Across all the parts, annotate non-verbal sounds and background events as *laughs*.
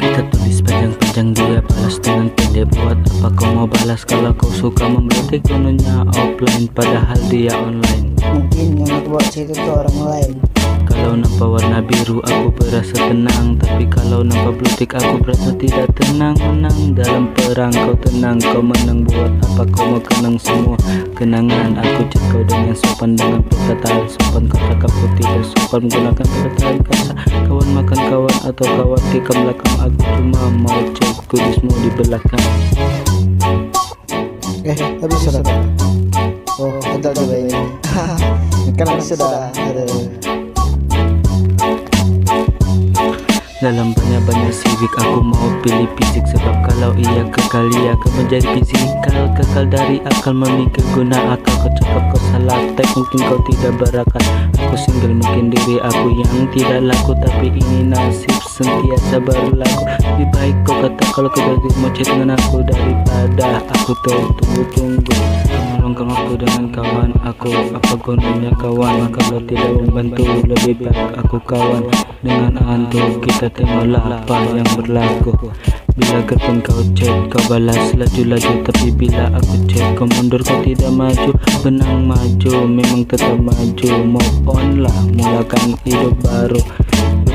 Kita tulis panjang-panjang dia balas dengan pendek buat apa kau mau balas? Kalau kau suka membeli kononnya offline padahal dia online. Mungkin yang buat situ tuh orang lain. Kalau nampak warna biru aku berasa tenang. Tapi kalau nampak blutik aku berasa tidak tenang. Menang dalam perang kau tenang. Kau menang buat apa? Kau mau kenang semua Kenangan. Aku cek kau dengan sopan Dengan perkataan sopan. Kau cakap aku tidak sopan Menggunakan perkataan kasar Kawan makan kawan atau kawan tikam belakang. Aku cuma mau cek kudismu di belakang. Eh habis sudah Kita coba ini. *laughs* Kan sudah Dalam banyak-banyak civic aku mau pilih fisik Sebab kalau ia kekal ia akan menjadi fisikal Kekal dari akal memikir guna akal Kau cakap kau salah. Tag mungkin kau tidak berakal. Aku single mungkin diri aku yang tidak laku Tapi ini nasib sentiasa berlaku. Lebih baik kau kata kalau kau jadi mau chat dengan aku Daripada aku tertunggu-tunggu Waktu dengan kawan aku Apa gunanya kawan? Kalau tidak membantu lebih baik aku kawan. Dengan hantu kita tengoklah apa yang berlaku. Bila gerpun kau chat kau balas laju-laju. Tapi bila aku chat kau mundur kau tidak maju. Benang maju memang tetap maju. Move on lah mulakan hidup baru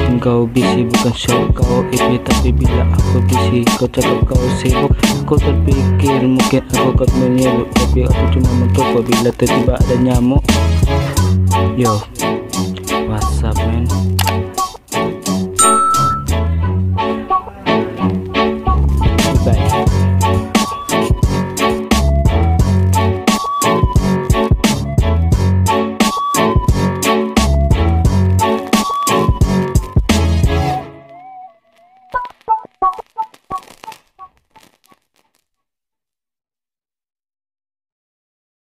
Walaupun kau busy bukan show kau IP Tapi bila aku busy kau cakap kau sibuk. Aku terpikir mungkin aku kau menyebut Tapi aku cuma mentok bila tiba-tiba ada nyamuk. Yo What's up man